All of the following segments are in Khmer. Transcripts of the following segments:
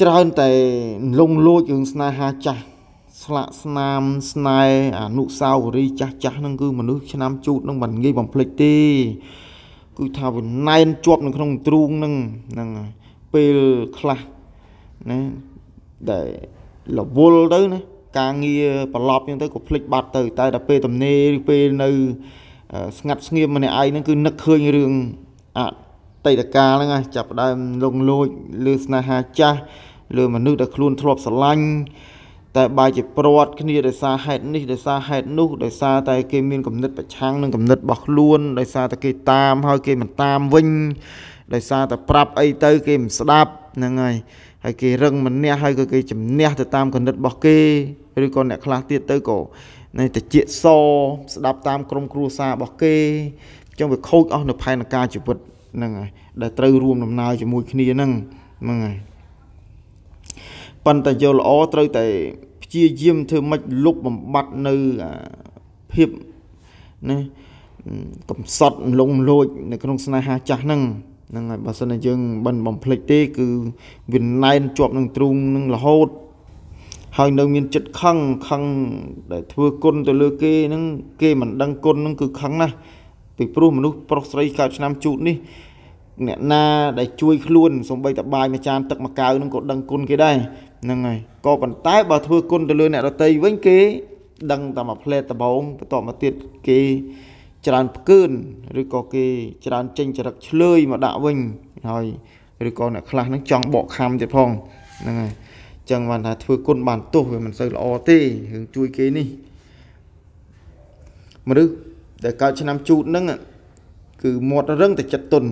ច្រើនតែលងលោចរឿងស្នេហាចាស់ស្លាកស្នាមស្នេហ៍អនុស្សាវរីយ៍ចាស់ចាស់ហ្នឹងគឺមនុស្សឆ្នាំជូតហ្នឹងមិនងាយបំភ្លេចទេគឺថាវាណែនជាប់នៅក្នុងទ្រូងហ្នឹងហ្នឹងពេលខ្លះណាដែលរវល់ទៅណាការងារប្រឡប់អញ្ចឹងទៅក៏ភ្លេចបាត់ទៅ តែដល់ពេលទំនេរឬពេលនៅស្ងាត់ស្ងៀមម្នាក់ឯងហ្នឹងគឺនឹកឃើញរឿងអ តីតកាលហ្នឹងចាប់ដើមលងលោចលើស្នេហាចាស់លើមនុស្សដែលខ្លួនធ្លាប់ស្រឡាញ់តែបែរជាព្រាត់គ្នាដោយសារហេតុនេះដោយសារហេតុនោះដោយសារតែគេមានគំនិតប្រឆាំងនឹងគំនិតរបស់ខ្លួនដោយសារតែគេតាមហើយគេមិនតាមវិញដោយសារតែប្រាប់អីទៅគេមិនស្ដាប់ហ្នឹងហើយហើយគេរឹងម្នះហើយក៏គេជំនះទៅតាមគំនិតរបស់គេឬក៏អ្នកខ្លះទៀតទៅក៏នៃតិចសស្ដាប់តាមក្រុមគ្រួសាររបស់គេអញ្ចឹងវាខូចអស់នៅផែនការជីវិត ហ្នឹងហើយដែលត្រូវរួមដំណើរជាមួយគ្នាហ្នឹងហ្នឹងហើយប៉ុន្តែយកល្អត្រូវតែព្យាយាមធ្វើម៉េចលុបបំបត្តិនៅភាពណាកំសត់លងលោចនៅក្នុងស្នេហាចាស់ហ្នឹងហ្នឹងហើយបើសិនជាយើងមិនបំភ្លេចទេ គឺវាណែនជាប់នឹងទ្រូងនឹងរហូតហើយនៅមានចិត្តខឹងខឹងដែលធ្វើគុណទៅលើគេហ្នឹងគេមិនដឹងគុណហ្នឹងគឺខឹងណាស់ ពីព្រោះមនុស្សប្រុសស្រីកើតឆ្នាំជូតនេះអ្នកណាដែលជួយខ្លួនសំបីតបាយមួយចានទឹកមួយកៅហ្នឹងក៏ដឹងគុណគេដែរហ្នឹងហើយក៏ប៉ុន្តែបើធ្វើគុណទៅលើអ្នករតីវិញគេដឹងតែមួយផ្លែតបងបន្ទាប់មកទៀតគេច្រើនផ្កើនឬក៏គេច្រើនចេញចរិតឆ្លើយមកដាក់វិញហើយឬក៏អ្នកខ្លះហ្នឹងចង់បកខំទៀតផងហ្នឹងហើយចឹងបានថាធ្វើគុណបានទោសវាមិនសូវល្អទេរឿងជួយគេនេះមនុស្ស ដែលកើតឆ្នាំជូតហ្នឹងគឺមាត់រឹងតែចិត្តទុន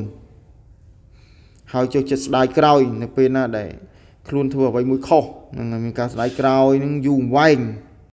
ហើយចុះចិត្តស្ដាយក្រោយ នៅពេលណាដែលខ្លួនធ្វើអ្វីមួយខុសនឹងមានការស្ដាយក្រោយនឹងយូរវែង